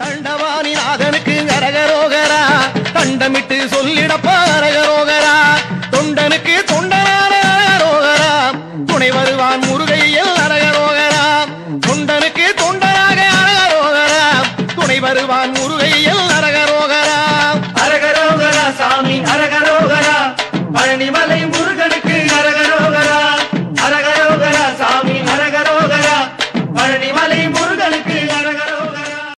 தண்டவாணி நாதனுக்கு அரகரோகரா தண்டமிட்டு சொல்லிடப்பா அரகரோகரா தொண்டனுக்கு தொண்டனான அரகரோகரா துணை வருவான் முருகையில் அரகரோகரா தொண்டனுக்கு தொண்டனாக அரகரோகரா துணை வருவான் முருகையில் அரகரோகரா. அரகரோகரா சாமி அரகரோகரா பழனிமலை முருகனுக்கு அரகரோகரா. அரகரோகரா சாமி அரகரோகரா பழனிமலை